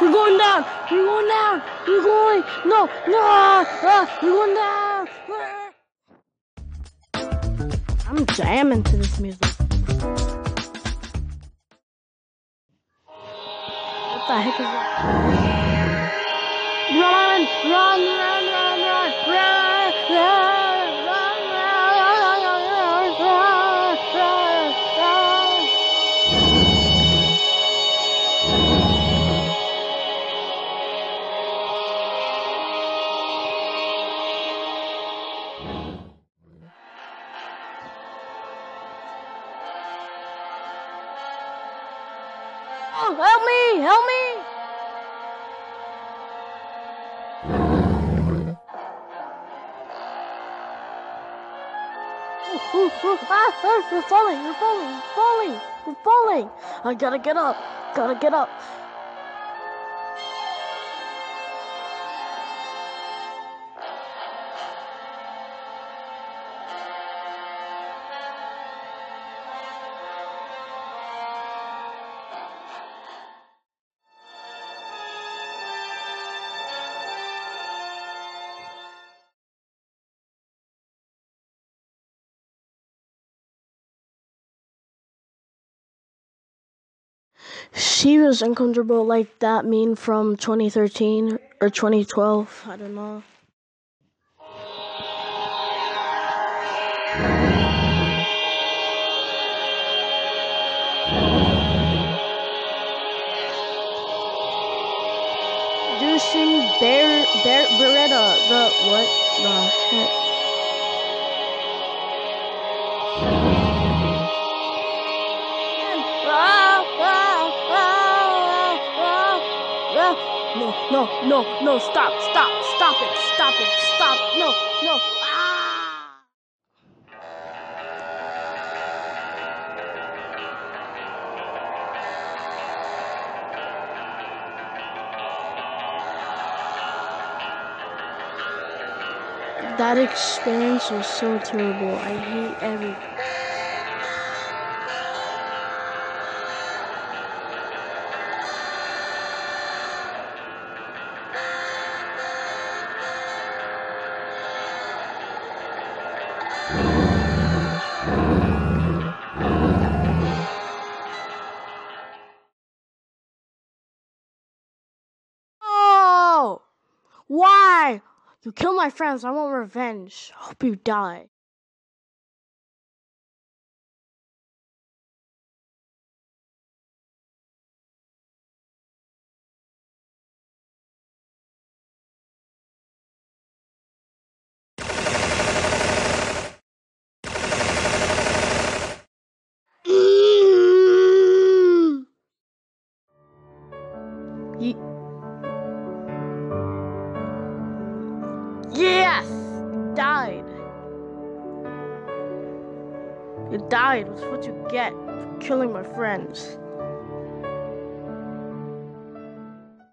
We're going down. We're going down. We're going. No, no. Ah, we're going down. I'm jamming to this music. What the heck is that? Run, run, run, run, Help me! Help me! Ooh, ooh, ooh, ah, we're falling, we're falling, falling, we're falling. I gotta get up, gotta get up. She was uncomfortable like that meme from 2013 or 2012. I don't know. Introducing Bear, Bear Beretta. The what the heck? No, no, no, no, stop, stop, stop it, stop it, stop, no, no, ah! That experience was so terrible. I hate everything. Oh! Why? You killed my friends. I want revenge. Hope you die. Died. You died. That's what you get for killing my friends.